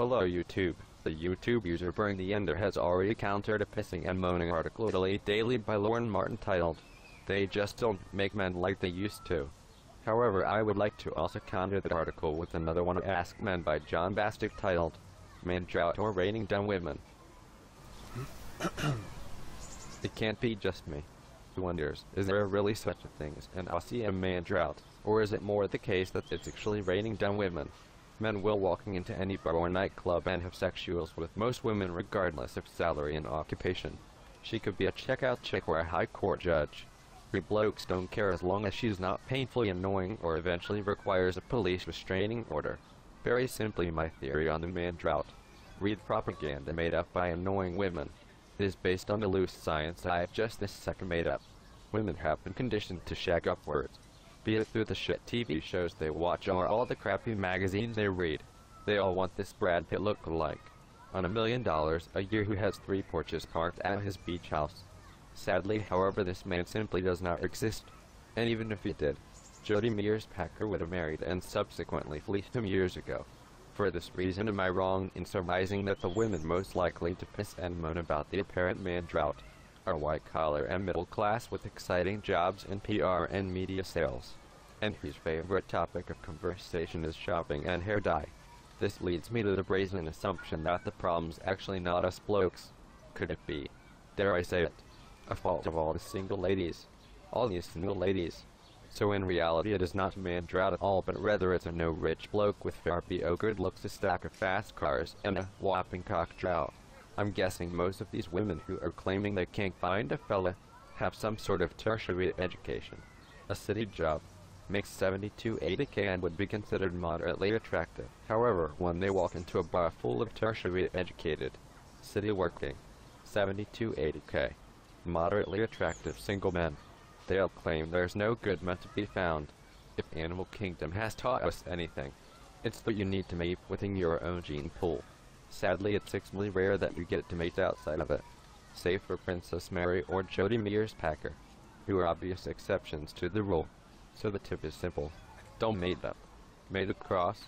Hello YouTube. The YouTube user BurntheEnder has already countered a pissing and moaning article Elite Daily by Lauren Martin titled, They just don't make men like they used to. However, I would like to also counter that article with another one of Ask Men by John Bastick titled, Man Drought or Raining Dumb Women. it can't be just me. Who wonders, is there really such a thing as an Aussie man drought, or is it more the case that it's actually raining dumb women? Men will walking into any bar or nightclub and have sexuals with most women regardless of salary and occupation. She could be a checkout chick or a high court judge. We blokes don't care as long as she's not painfully annoying or eventually requires a police restraining order. Very simply my theory on the man drought. Read propaganda made up by annoying women. It is based on the loose science I have just this second made up. Women have been conditioned to shag upwards. Be it through the shit TV shows they watch or all the crappy magazines they read. They all want this Brad Pitt look-alike. On a million dollars a year who has three Porsches parked at his beach house. Sadly, however, this man simply does not exist. And even if he did, Jodhi Meares Packer would have married and subsequently fleeced him years ago. For this reason am I wrong in surmising that the women most likely to piss and moan about the apparent man drought are white collar and middle class with exciting jobs in PR and media sales, and whose favorite topic of conversation is shopping and hair dye. This leads me to the brazen assumption that the problem's actually not us blokes. Could it be, dare I say it, a fault of all the single ladies? All these single ladies. So in reality it is not man drought at all but rather it's a no rich bloke with Fabio good looks a stack of fast cars and a whopping cock drought. I'm guessing most of these women who are claiming they can't find a fella have some sort of tertiary education. A city job makes 72 80k and would be considered moderately attractive. However, when they walk into a bar full of tertiary educated, city working, 72 80k, moderately attractive single men, they'll claim there's no good men to be found. If Animal Kingdom has taught us anything, it's that you need to mate within your own gene pool. Sadly, it's extremely rare that you get to mate outside of it, save for Princess Mary or Jodhi Meares Packer, who are obvious exceptions to the rule. So the tip is simple. Don't mate up. Mate across?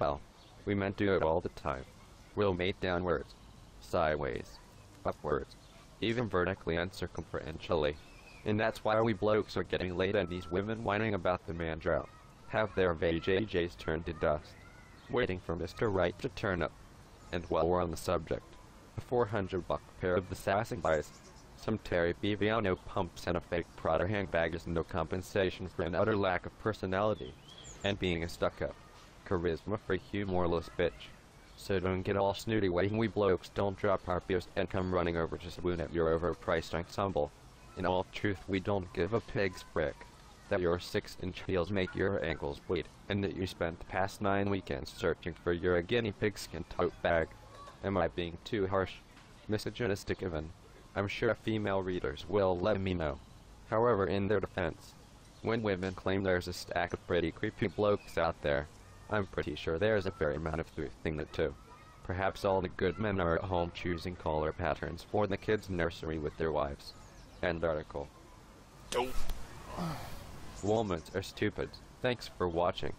Well, we men do it all the time. We'll mate downwards, sideways, upwards, even vertically and circumferentially. And that's why we blokes are getting laid and these women whining about the man drought. Have their VJJs turned to dust. Waiting for Mr. Right to turn up. And while we're on the subject, a 400 buck pair of the Sass & Bides, some Terry Biviano pumps and a fake Prada handbag is no compensation for an utter lack of personality, and being a stuck-up, charisma-free humorless bitch. So don't get all snooty when we blokes don't drop our beers and come running over to swoon at your overpriced ensemble. In all truth we don't give a pig's frick that your 6-inch heels make your ankles bleed, and that you spent the past 9 weekends searching for your guinea pigskin tote bag. Am I being too harsh? Misogynistic even? I'm sure female readers will let me know. However, in their defense, when women claim there's a stack of pretty creepy blokes out there, I'm pretty sure there's a fair amount of truth in it too. Perhaps all the good men are at home choosing collar patterns for the kids' nursery with their wives. End article. Dope. Women are stupid. Thanks for watching.